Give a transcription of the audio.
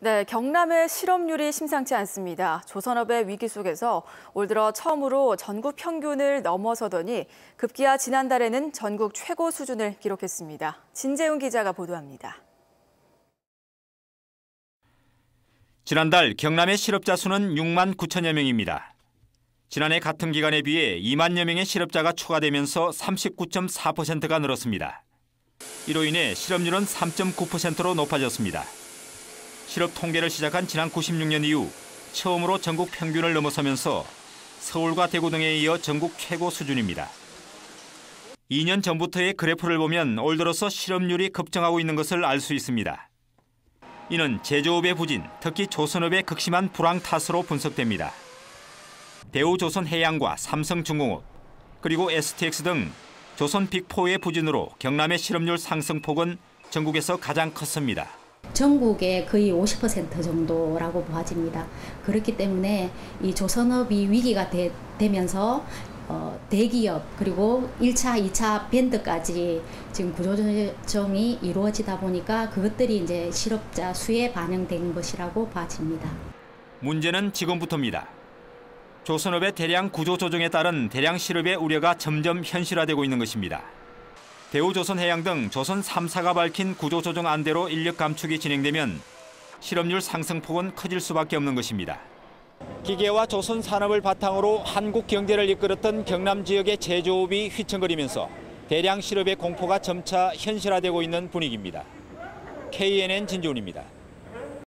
네, 경남의 실업률이 심상치 않습니다. 조선업의 위기 속에서 올 들어 처음으로 전국 평균을 넘어서더니 급기야 지난달에는 전국 최고 수준을 기록했습니다. 진재훈 기자가 보도합니다. 지난달 경남의 실업자 수는 6만 9천여 명입니다. 지난해 같은 기간에 비해 2만여 명의 실업자가 추가되면서 39.4%가 늘었습니다. 이로 인해 실업률은 3.9%로 높아졌습니다. 실업 통계를 시작한 지난 96년 이후 처음으로 전국 평균을 넘어서면서 서울과 대구 등에 이어 전국 최고 수준입니다. 2년 전부터의 그래프를 보면 올 들어서 실업률이 급증하고 있는 것을 알 수 있습니다. 이는 제조업의 부진, 특히 조선업의 극심한 불황 탓으로 분석됩니다. 대우조선해양과 삼성중공업, 그리고 STX 등 조선 빅4의 부진으로 경남의 실업률 상승폭은 전국에서 가장 컸습니다. 전국의 거의 50% 정도라고 봐집니다. 그렇기 때문에 이 조선업이 위기가 되, 면서 어, 대기업 그리고 1차, 2차 밴드까지 지금 구조조정이 이루어지다 보니까 그것들이 이제 실업자 수에 반영된 것이라고 봐집니다. 문제는 지금부터입니다. 조선업의 대량 구조조정에 따른 대량 실업의 우려가 점점 현실화되고 있는 것입니다. 대우조선해양 등 조선 3사가 밝힌 구조조정 안대로 인력 감축이 진행되면 실업률 상승폭은 커질 수밖에 없는 것입니다. 기계와 조선 산업을 바탕으로 한국 경제를 이끌었던 경남 지역의 제조업이 휘청거리면서 대량 실업의 공포가 점차 현실화되고 있는 분위기입니다. KNN 진주훈입니다.